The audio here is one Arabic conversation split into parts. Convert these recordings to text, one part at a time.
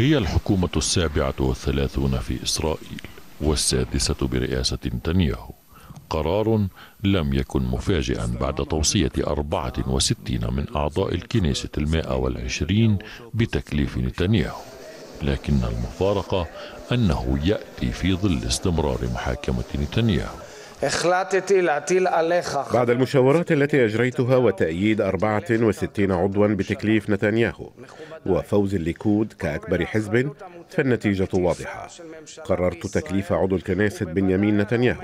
هي الحكومة السابعة والثلاثون في إسرائيل والسادسة برئاسة نتنياهو. قرار لم يكن مفاجئا بعد توصية 64 من أعضاء الكنيسة المائة والعشرين بتكليف نتنياهو. لكن المفارقة أنه يأتي في ظل استمرار محاكمة نتنياهو. بعد المشاورات التي أجريتها وتأييد 64 عضوا بتكليف نتنياهو وفوز الليكود كأكبر حزب فالنتيجة واضحة. قررت تكليف عضو الكنيسة بنيامين نتنياهو.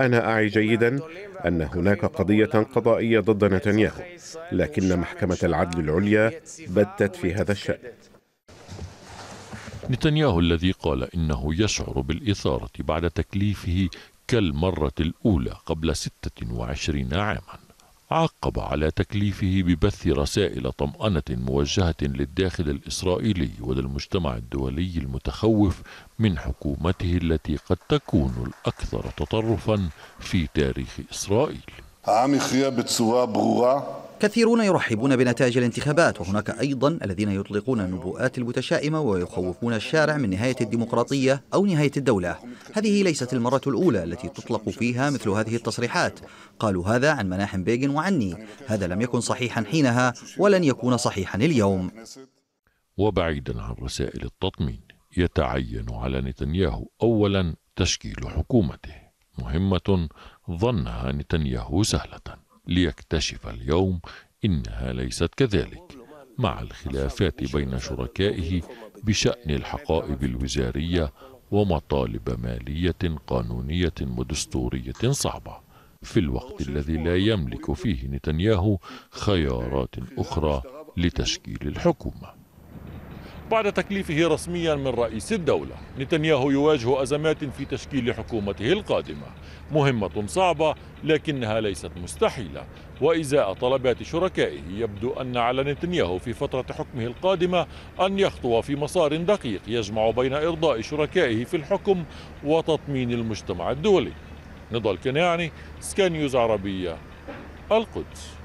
أنا أعي جيدا أن هناك قضية قضائية ضد نتنياهو لكن محكمة العدل العليا بتت في هذا الشأن. نتنياهو الذي قال إنه يشعر بالإثارة بعد تكليفه كالمرة الأولى قبل 26 عاما عقب على تكليفه ببث رسائل طمأنة موجهة للداخل الإسرائيلي وللمجتمع الدولي المتخوف من حكومته التي قد تكون الأكثر تطرفا في تاريخ إسرائيل העם יכריע בצורה ברורה كثيرون يرحبون بنتائج الانتخابات وهناك أيضا الذين يطلقون النبوءات المتشائمة ويخوفون الشارع من نهاية الديمقراطية أو نهاية الدولة. هذه ليست المرة الأولى التي تطلق فيها مثل هذه التصريحات. قالوا هذا عن مناحم بيغن وعني. هذا لم يكن صحيحا حينها ولن يكون صحيحا اليوم. وبعيدا عن رسائل التطمين يتعين على نتنياهو أولا تشكيل حكومته. مهمة ظنها نتنياهو سهلة. ليكتشف اليوم إنها ليست كذلك مع الخلافات بين شركائه بشأن الحقائب الوزارية ومطالب مالية قانونية ودستورية صعبة. في الوقت الذي لا يملك فيه نتنياهو خيارات أخرى لتشكيل الحكومة. بعد تكليفه رسميا من رئيس الدولة نتنياهو يواجه أزمات في تشكيل حكومته القادمة. مهمة صعبة لكنها ليست مستحيلة. وإزاء طلبات شركائه يبدو أن على نتنياهو في فترة حكمه القادمة أن يخطو في مسار دقيق يجمع بين إرضاء شركائه في الحكم وتطمين المجتمع الدولي. نضال كناعني سكان نيوز عربية القدس.